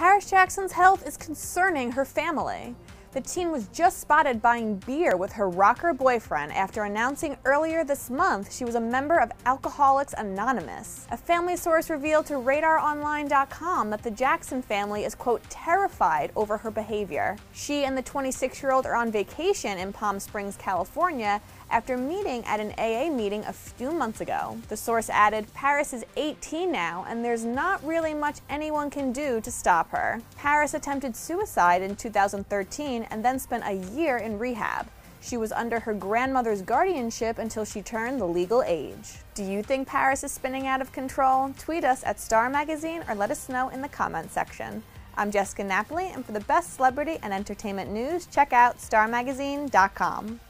Paris Jackson's health is concerning her family. The teen was just spotted buying beer with her rocker boyfriend after announcing earlier this month she was a member of Alcoholics Anonymous. A family source revealed to RadarOnline.com that the Jackson family is, quote, terrified over her behavior. She and the 26 year old are on vacation in Palm Springs, California, after meeting at an AA meeting a few months ago. The source added, Paris is 18 now, and there's not really much anyone can do to stop her. Paris attempted suicide in 2013 and then spent a year in rehab. She was under her grandmother's guardianship until she turned the legal age. Do you think Paris is spinning out of control? Tweet us at Star Magazine or let us know in the comment section. I'm Jessica Napoli, and for the best celebrity and entertainment news, check out starmagazine.com.